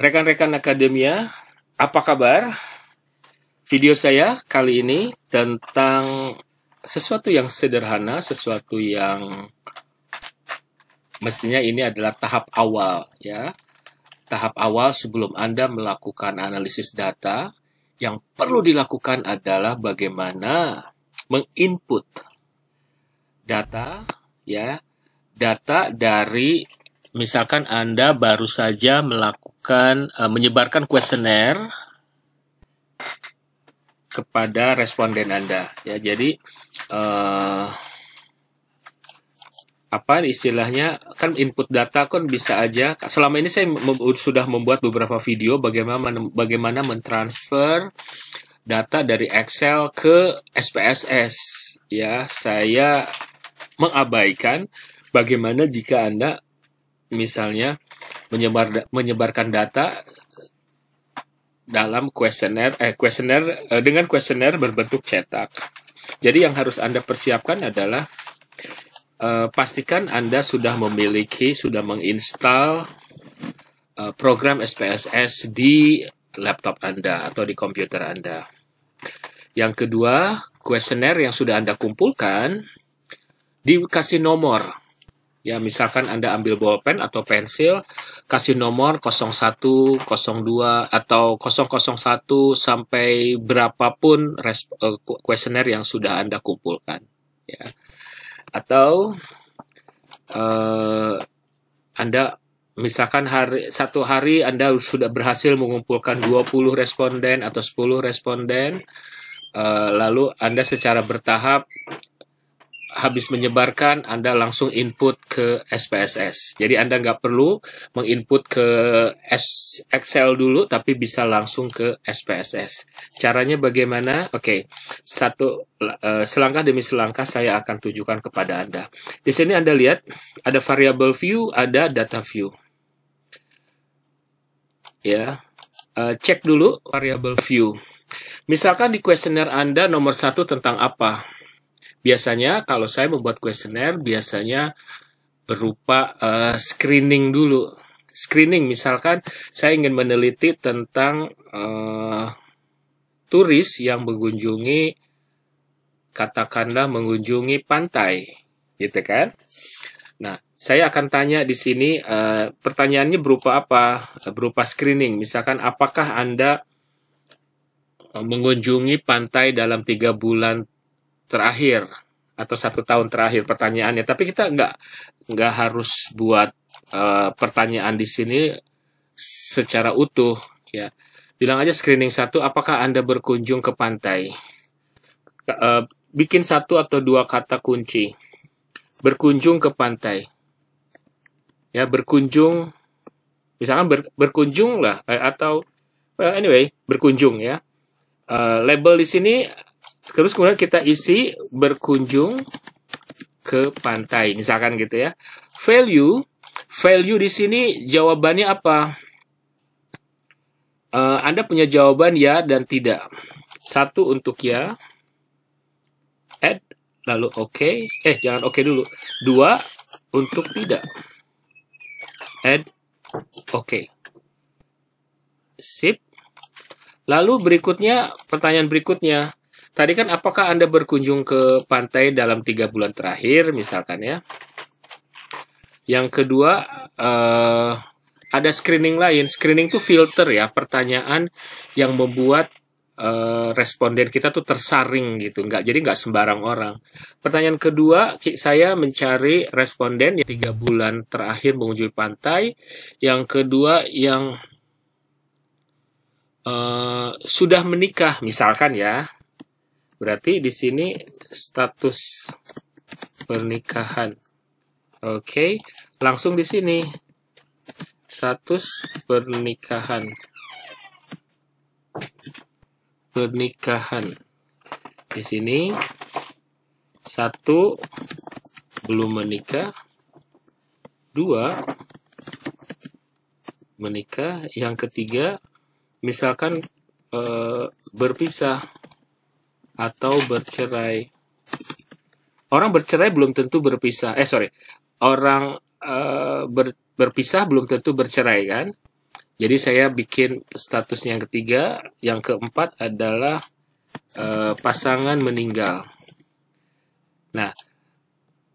Rekan-rekan akademia, apa kabar? Video saya kali ini tentang sesuatu yang sederhana, sesuatu yang mestinya ini adalah tahap awal ya. Tahap awal sebelum Anda melakukan analisis data, yang perlu dilakukan adalah bagaimana menginput data ya, data dari misalkan Anda baru saja melakukan uh, menyebarkan kuesioner kepada responden Anda ya. Jadi uh, apa istilahnya kan input data kan bisa aja selama ini saya mem sudah membuat beberapa video bagaimana bagaimana mentransfer data dari Excel ke SPSS ya saya mengabaikan bagaimana jika Anda misalnya menyebar menyebarkan data dalam kuesioner eh kuesioner eh, dengan kuesioner berbentuk cetak. Jadi yang harus Anda persiapkan adalah eh, pastikan Anda sudah memiliki sudah menginstal eh, program SPSS di laptop Anda atau di komputer Anda. Yang kedua, kuesioner yang sudah Anda kumpulkan dikasih nomor Ya, misalkan Anda ambil bolpen atau pensil, kasih nomor 01, 02, atau 001 sampai berapapun kuesioner yang sudah Anda kumpulkan. Ya. Atau uh, Anda misalkan hari satu hari Anda sudah berhasil mengumpulkan 20 responden atau 10 responden, uh, lalu Anda secara bertahap habis menyebarkan, Anda langsung input ke SPSS. Jadi Anda nggak perlu menginput ke Excel dulu, tapi bisa langsung ke SPSS. Caranya bagaimana? Oke, okay. satu uh, selangkah demi selangkah saya akan tunjukkan kepada Anda. Di sini Anda lihat ada variable view, ada data view. Ya, uh, cek dulu variable view. Misalkan di kuesioner Anda nomor satu tentang apa? Biasanya kalau saya membuat kuesioner biasanya berupa uh, screening dulu. Screening misalkan saya ingin meneliti tentang uh, turis yang mengunjungi katakanlah mengunjungi pantai, gitu kan? Nah, saya akan tanya di sini uh, pertanyaannya berupa apa? Berupa screening. Misalkan apakah Anda mengunjungi pantai dalam tiga bulan terakhir atau satu tahun terakhir pertanyaannya. Tapi kita nggak nggak harus buat uh, pertanyaan di sini secara utuh ya. Bilang aja screening satu, apakah anda berkunjung ke pantai? Uh, bikin satu atau dua kata kunci. Berkunjung ke pantai. Ya berkunjung, misalkan ber, berkunjung lah eh, atau well anyway berkunjung ya. Uh, label di sini Terus kemudian kita isi berkunjung ke pantai, misalkan gitu ya. Value, value di sini jawabannya apa? Uh, Anda punya jawaban ya dan tidak. Satu untuk ya, add, lalu oke. Okay. Eh, jangan oke okay dulu. Dua untuk tidak. Add, oke. Okay. Sip. Lalu berikutnya, pertanyaan berikutnya. Tadi kan apakah Anda berkunjung ke pantai dalam tiga bulan terakhir, misalkan ya. Yang kedua, uh, ada screening lain. Screening itu filter ya, pertanyaan yang membuat uh, responden kita tuh tersaring gitu, nggak jadi nggak sembarang orang. Pertanyaan kedua, saya mencari responden yang tiga bulan terakhir mengunjungi pantai. Yang kedua, yang uh, sudah menikah, misalkan ya, Berarti di sini status pernikahan. Oke, langsung di sini status pernikahan. Pernikahan. Di sini satu belum menikah, dua menikah, yang ketiga misalkan e, berpisah atau bercerai. Orang bercerai belum tentu berpisah. Eh sorry, orang uh, ber, berpisah belum tentu bercerai kan? Jadi saya bikin statusnya yang ketiga, yang keempat adalah uh, pasangan meninggal. Nah,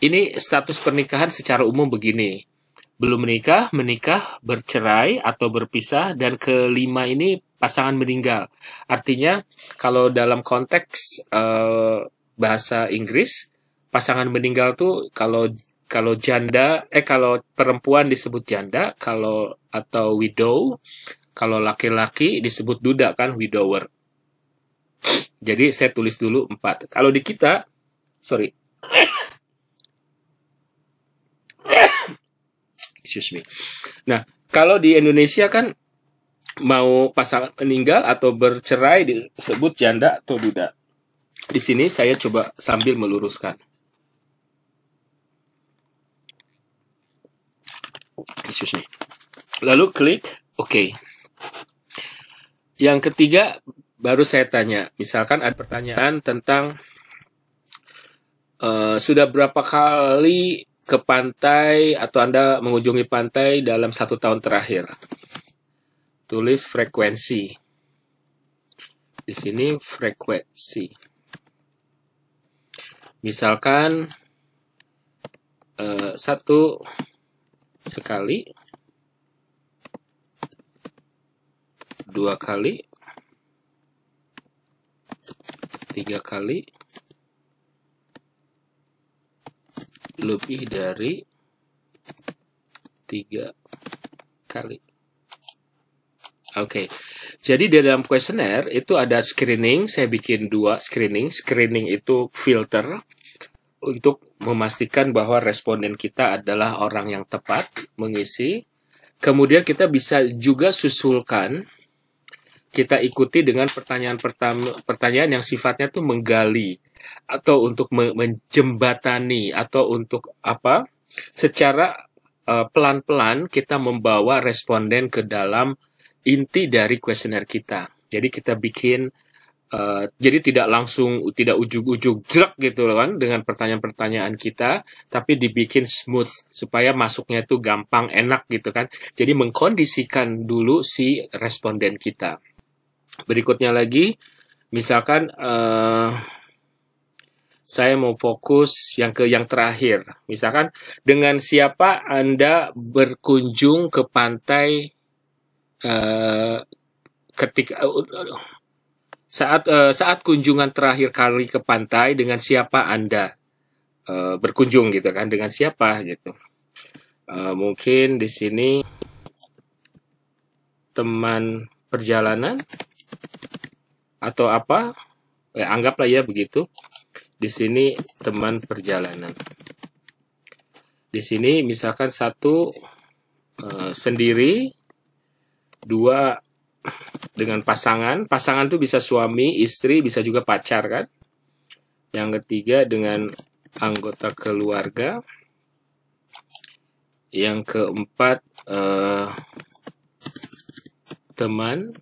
ini status pernikahan secara umum begini. Belum menikah, menikah, bercerai atau berpisah dan kelima ini pasangan meninggal. Artinya kalau dalam konteks uh, bahasa Inggris, pasangan meninggal tuh kalau kalau janda eh kalau perempuan disebut janda, kalau atau widow, kalau laki-laki disebut duda kan widower. Jadi saya tulis dulu empat. Kalau di kita, sorry, excuse me. Nah, kalau di Indonesia kan mau pasangan meninggal atau bercerai disebut janda atau duda. Di sini saya coba sambil meluruskan. Excuse me. Lalu klik OK. Yang ketiga baru saya tanya, misalkan ada pertanyaan tentang uh, sudah berapa kali ke pantai atau Anda mengunjungi pantai dalam satu tahun terakhir. Tulis frekuensi. Di sini frekuensi. Misalkan uh, satu sekali, dua kali, tiga kali, lebih dari tiga kali. Oke, okay. jadi di dalam kuesioner itu ada screening. Saya bikin dua screening. Screening itu filter untuk memastikan bahwa responden kita adalah orang yang tepat mengisi. Kemudian kita bisa juga susulkan, kita ikuti dengan pertanyaan pertama, pertanyaan yang sifatnya tuh menggali atau untuk menjembatani atau untuk apa? Secara eh, pelan-pelan uh, kita membawa responden ke dalam inti dari kuesioner kita. Jadi kita bikin Uh, jadi tidak langsung tidak ujuk-ujuk jerak gitu kan dengan pertanyaan-pertanyaan kita, tapi dibikin smooth supaya masuknya itu gampang, enak gitu kan. Jadi mengkondisikan dulu si responden kita. Berikutnya lagi, misalkan uh, saya mau fokus yang ke yang terakhir. Misalkan dengan siapa Anda berkunjung ke pantai uh, ketika uh, saat uh, saat kunjungan terakhir kali ke pantai dengan siapa Anda uh, berkunjung gitu kan dengan siapa gitu. Uh, mungkin di sini teman perjalanan atau apa? Ya, anggaplah ya begitu. Di sini teman perjalanan. Di sini misalkan satu uh, sendiri, dua dengan pasangan. Pasangan itu bisa suami, istri, bisa juga pacar kan. Yang ketiga dengan anggota keluarga. Yang keempat eh, teman,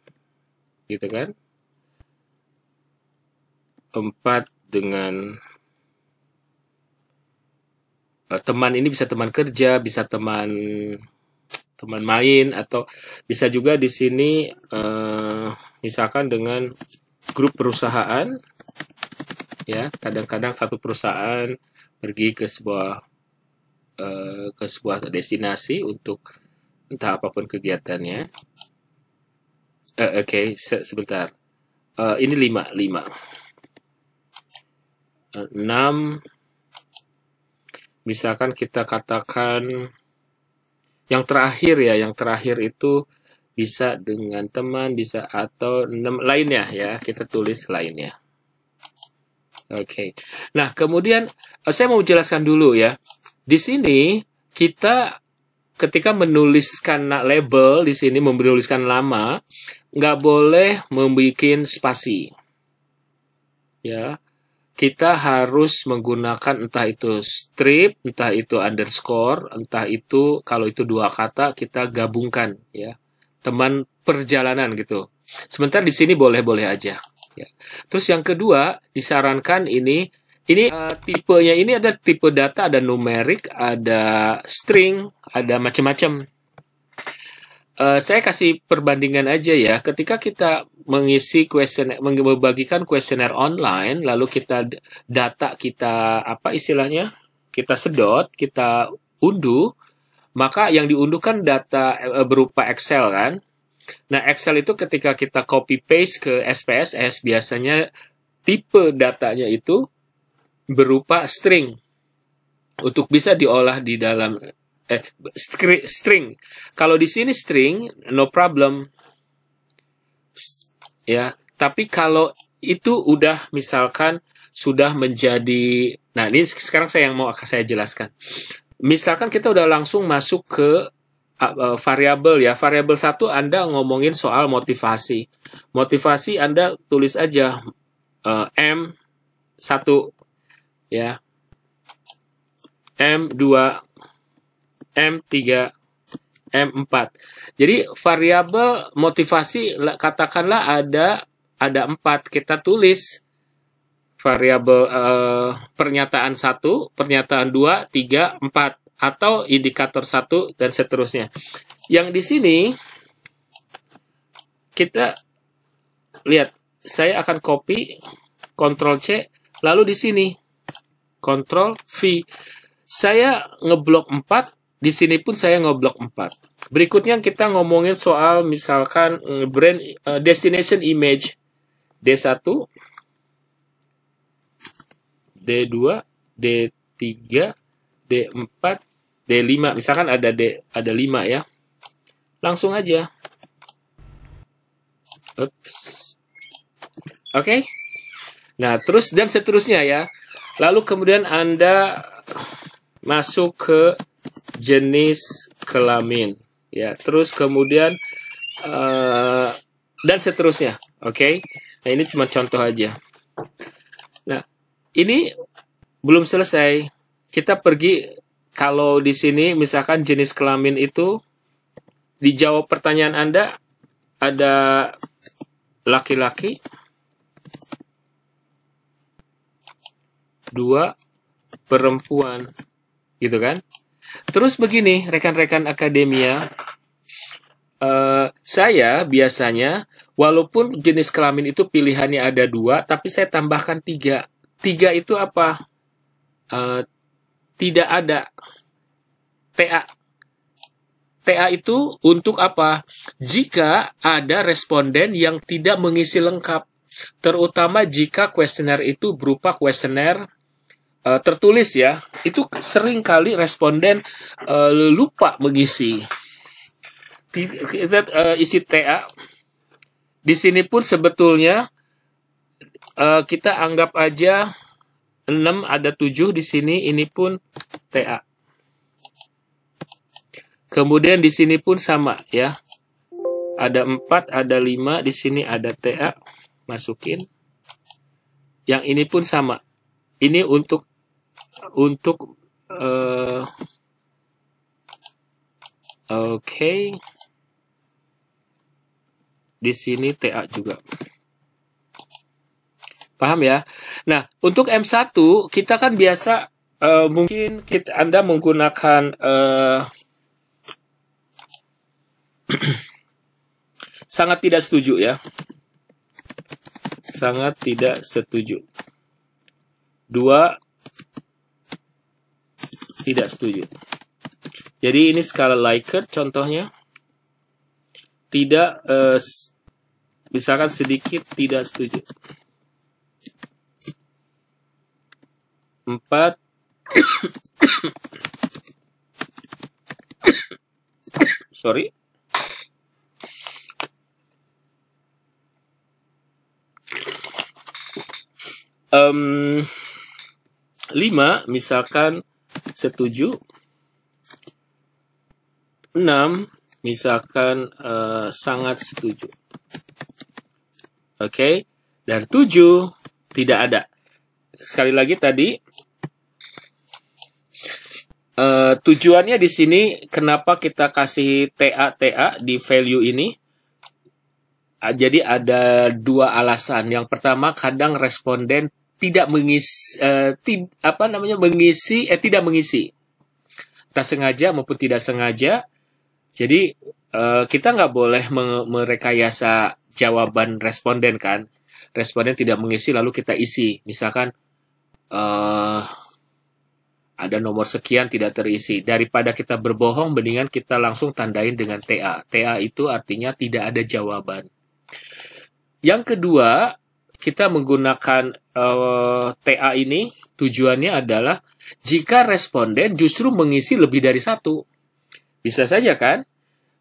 gitu kan. Empat dengan eh, teman ini bisa teman kerja, bisa teman teman main atau bisa juga di sini uh, misalkan dengan grup perusahaan ya kadang-kadang satu perusahaan pergi ke sebuah uh, ke sebuah destinasi untuk entah apa pun kegiatannya. Uh, oke okay, se sebentar. Uh, ini lima lima. Enam. Misalkan kita katakan yang terakhir ya, yang terakhir itu bisa dengan teman, bisa atau lainnya ya. Kita tulis lainnya. Oke. Okay. Nah, kemudian eh, saya mau jelaskan dulu ya. Di sini kita ketika menuliskan label di sini menuliskan nama nggak boleh membuat spasi. Ya kita harus menggunakan entah itu strip, entah itu underscore, entah itu kalau itu dua kata kita gabungkan ya. Teman perjalanan gitu. Sementara di sini boleh-boleh aja ya. Terus yang kedua disarankan ini ini uh, tipenya ini ada tipe data, ada numerik, ada string, ada macam-macam. uh, saya kasih perbandingan aja ya. Ketika kita mengisi kuesioner, membagikan kuesioner online, lalu kita data kita apa istilahnya, kita sedot, kita unduh, maka yang diunduh kan data uh, berupa Excel kan. Nah Excel itu ketika kita copy paste ke SPSS biasanya tipe datanya itu berupa string untuk bisa diolah di dalam eh string. Kalau di sini string no problem. Ya, tapi kalau itu udah misalkan sudah menjadi nah ini sekarang saya yang mau saya jelaskan. Misalkan kita udah langsung masuk ke uh, variabel ya. Variabel satu Anda ngomongin soal motivasi. Motivasi Anda tulis aja uh, M satu ya M2 M3 M4 jadi variabel motivasi katakanlah ada ada empat. Kita tulis variabel uh, pernyataan satu pernyataan dua tiga empat atau indikator satu dan seterusnya. Yang di sini kita lihat saya akan copy Ctrl C lalu di sini Ctrl V. Saya ngeblok 4, di sini pun saya ngeblok 4. Berikutnya kita ngomongin soal misalkan eh, brand uh, destination image D1, D2, D3, D4, D5. Misalkan ada D ada 5 ya. Langsung aja. Oops. Oke. Okay? Nah, terus dan seterusnya ya. Lalu kemudian Anda masuk ke jenis kelamin, ya. Terus kemudian uh, dan seterusnya, oke? Okay? Nah ini cuma contoh aja. Nah ini belum selesai. Kita pergi kalau di sini misalkan jenis kelamin itu dijawab pertanyaan Anda ada laki-laki dua perempuan gitu kan terus begini rekan-rekan akademia uh, saya biasanya walaupun jenis kelamin itu pilihannya ada dua tapi saya tambahkan tiga. Tiga itu apa? Uh, tidak ada. TA TA itu untuk apa? Jika ada responden yang tidak mengisi lengkap, terutama jika kuesioner itu berupa kuesioner uh, tertulis ya, itu sering kali responden uh, lupa mengisi. Uh, isi TA. Di sini pun sebetulnya uh, kita anggap aja 6 ada 7 di sini, ini pun TA. Kemudian di sini pun sama ya. Ada 4, ada 5, di sini ada TA. Masukin. Yang ini pun sama. Ini untuk untuk uh, oke. Okay. di sini TA juga. Paham ya? Nah untuk M1 kita kan biasa uh, mungkin kita Anda menggunakan uh, sangat tidak setuju ya. Sangat tidak setuju. Dua tidak setuju. Jadi ini skala Likert contohnya. Tidak, eh, misalkan sedikit tidak setuju. Empat. Sorry. Um, lima, misalkan setuju. 6 misalkan uh, sangat setuju. Oke. Okay? Dan 7 tidak ada. Sekali lagi tadi uh, tujuannya di sini kenapa kita kasih TA TA di value ini? Jadi ada dua alasan. Yang pertama kadang responden tidak mengisi uh, ti, apa namanya mengisi eh tidak mengisi tak sengaja maupun tidak sengaja jadi uh, kita nggak boleh merekayasa jawaban responden kan. Responden tidak mengisi lalu kita isi. Misalkan uh, ada nomor sekian tidak terisi. Daripada kita berbohong, mendingan kita langsung tandain dengan TA. TA itu artinya tidak ada jawaban. Yang kedua, kita menggunakan uh, eh, TA ini tujuannya adalah jika responden justru mengisi lebih dari satu. Bisa saja kan?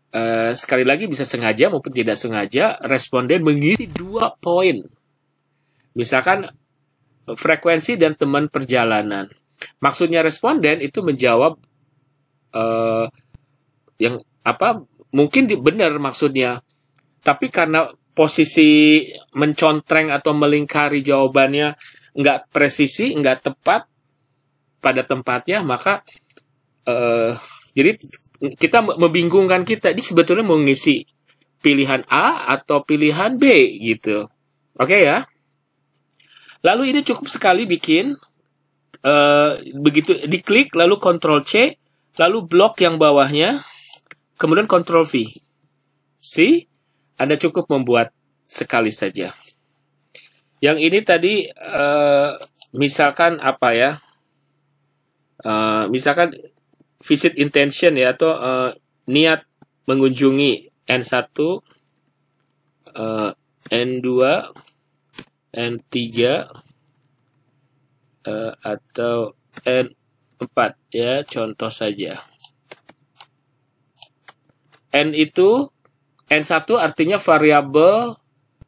Uh, sekali lagi bisa sengaja maupun tidak sengaja responden mengisi dua poin. Misalkan frekuensi dan teman perjalanan. Maksudnya responden itu menjawab uh, yang apa mungkin benar maksudnya, tapi karena posisi mencontreng atau melingkari jawabannya nggak presisi, nggak tepat pada tempatnya, maka uh, jadi kita membingungkan kita. Ini sebetulnya mau ngisi pilihan A atau pilihan B gitu. Oke okay ya. Lalu ini cukup sekali bikin uh, begitu diklik lalu Ctrl C, lalu blok yang bawahnya, kemudian Ctrl V. See? Anda cukup membuat sekali saja. Yang ini tadi uh, misalkan apa ya? Uh, misalkan visit intention ya atau uh, niat mengunjungi N1 uh, N2 N3 uh, atau N4 ya contoh saja N itu N1 artinya variabel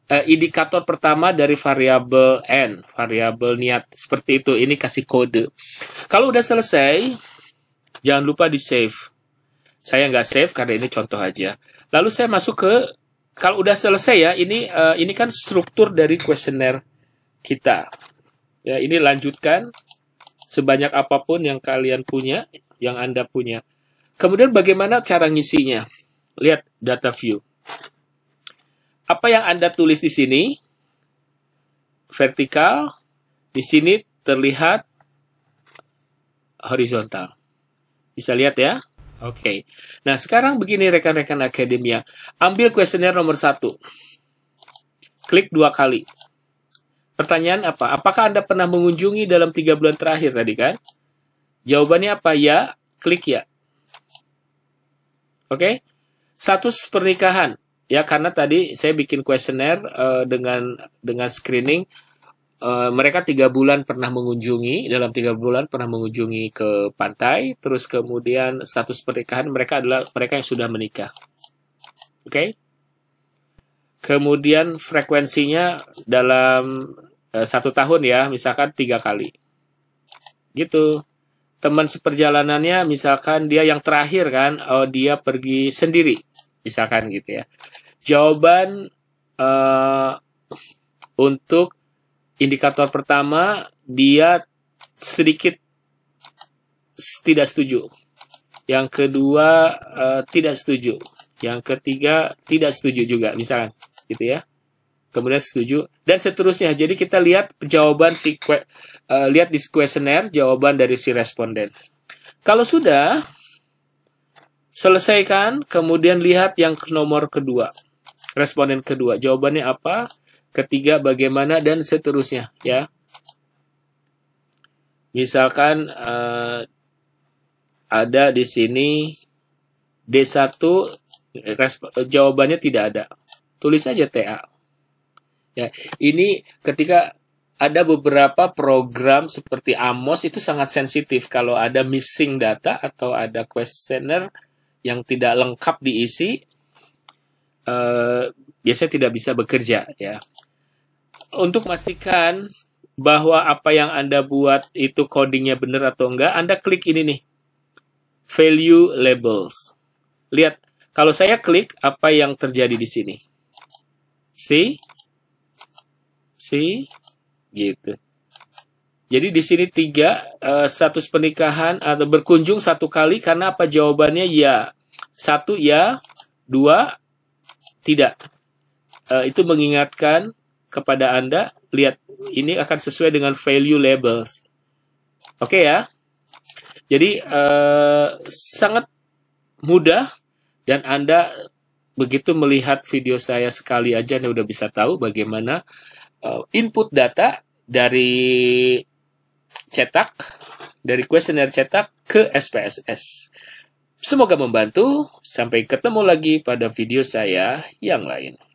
uh, indikator pertama dari variabel N variabel niat seperti itu ini kasih kode kalau udah selesai jangan lupa di save saya nggak save karena ini contoh aja lalu saya masuk ke kalau udah selesai ya, ini uh, ini kan struktur dari kuesioner kita. Ya, ini lanjutkan sebanyak apa pun yang kalian punya, yang Anda punya. Kemudian bagaimana cara ngisinya? Lihat data view. Apa yang Anda tulis di sini vertikal, di sini terlihat horizontal. Bisa lihat ya? Oke. Okay. Nah, sekarang begini rekan-rekan akademia. Ambil kuesioner nomor satu. Klik dua kali. Pertanyaan apa? Apakah Anda pernah mengunjungi dalam tiga bulan terakhir tadi kan? Jawabannya apa? Ya. Klik ya. Oke. Okay? Status pernikahan. Ya, karena tadi saya bikin kuesioner uh, dengan dengan screening Uh, mereka tiga bulan pernah mengunjungi dalam tiga bulan pernah mengunjungi ke pantai terus kemudian status pernikahan mereka adalah mereka yang sudah menikah. Oke? Okay? kemudian frekuensinya dalam uh, satu tahun ya misalkan tiga kali. Gitu. Teman seperjalanannya misalkan dia yang terakhir kan oh dia pergi sendiri misalkan gitu ya jawaban uh, untuk indikator pertama dia sedikit tidak setuju. Yang kedua uh, tidak setuju. Yang ketiga tidak setuju juga misalkan gitu ya. Kemudian setuju dan seterusnya. Jadi kita lihat jawaban si uh, lihat di kuesioner jawaban dari si responden. Kalau sudah selesaikan, kemudian lihat yang nomor kedua. Responden kedua, jawabannya apa? ketiga bagaimana dan seterusnya ya. Misalkan uh, ada di sini D1 jawabannya tidak ada. Tulis saja TA. Ya, ini ketika ada beberapa program seperti Amos itu sangat sensitif kalau ada missing data atau ada questionnaire yang tidak lengkap diisi biasanya tidak bisa bekerja ya. Untuk memastikan bahwa apa yang Anda buat itu codingnya benar atau enggak, Anda klik ini nih. Value labels. Lihat, kalau saya klik apa yang terjadi di sini. See? See? Gitu. Jadi di sini tiga uh, status pernikahan atau berkunjung satu kali karena apa jawabannya ya. Satu ya, dua tidak uh, itu mengingatkan kepada Anda, lihat ini akan sesuai dengan value labels. Oke okay ya. Jadi uh, sangat mudah dan Anda begitu melihat video saya sekali aja Anda udah bisa tahu bagaimana uh, input data dari cetak dari kuesioner cetak ke SPSS. Semoga membantu. Sampai ketemu lagi pada video saya yang lain.